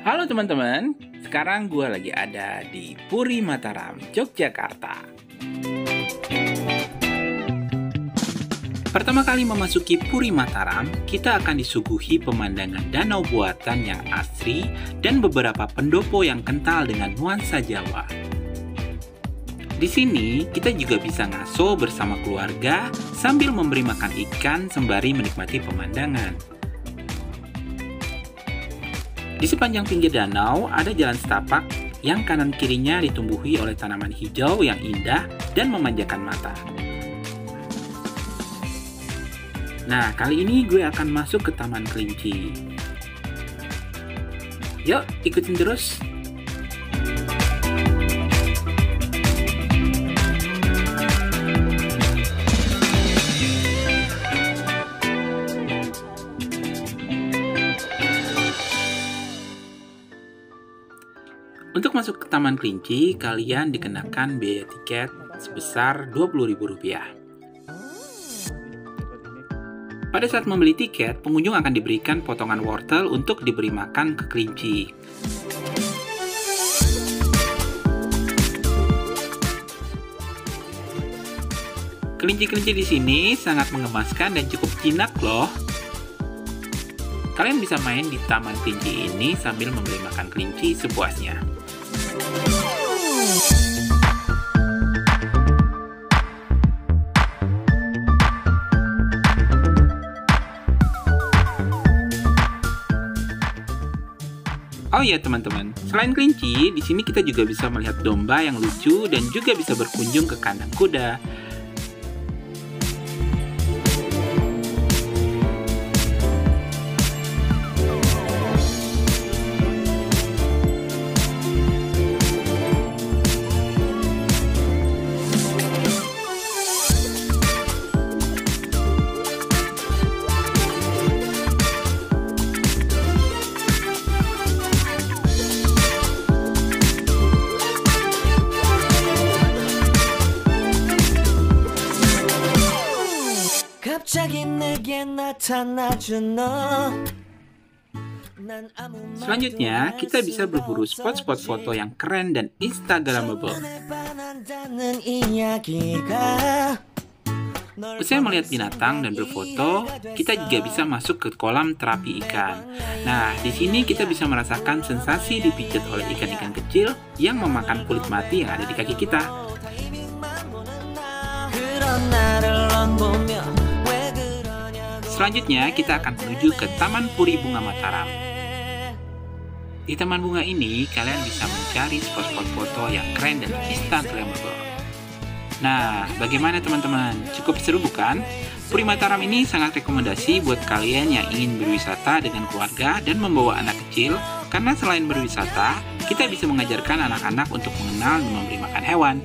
Halo teman-teman, sekarang gue lagi ada di Puri Mataram, Yogyakarta. Pertama kali memasuki Puri Mataram, kita akan disuguhi pemandangan danau buatan yang asri dan beberapa pendopo yang kental dengan nuansa Jawa. Di sini, kita juga bisa ngaso bersama keluarga sambil memberi makan ikan sembari menikmati pemandangan. Di sepanjang pinggir danau ada jalan setapak yang kanan kirinya ditumbuhi oleh tanaman hijau yang indah dan memanjakan mata. Nah, kali ini gue akan masuk ke Taman Kelinci. Yuk, ikutin terus. Untuk masuk ke Taman Kelinci, kalian dikenakan biaya tiket sebesar Rp20.000. Pada saat membeli tiket, pengunjung akan diberikan potongan wortel untuk diberi makan ke kelinci. Kelinci-kelinci di sini sangat mengemaskan dan cukup jinak loh. Kalian bisa main di taman kelinci ini sambil memberi makan kelinci sepuasnya. Oh iya teman-teman, selain kelinci, di sini kita juga bisa melihat domba yang lucu dan juga bisa berkunjung ke kandang kuda. Selanjutnya, kita bisa berburu spot-spot foto yang keren dan instagramable. Usai melihat binatang dan berfoto, kita juga bisa masuk ke kolam terapi ikan. Nah, di sini kita bisa merasakan sensasi dipijat oleh ikan-ikan kecil yang memakan kulit mati yang ada di kaki kita. Selanjutnya, kita akan menuju ke Taman Puri Bunga Mataram. Di taman bunga ini, kalian bisa mencari spot-spot foto yang keren dan instagramable. Nah, bagaimana teman-teman? Cukup seru bukan? Puri Mataram ini sangat rekomendasi buat kalian yang ingin berwisata dengan keluarga dan membawa anak kecil, karena selain berwisata, kita bisa mengajarkan anak-anak untuk mengenal dan memberi makan hewan.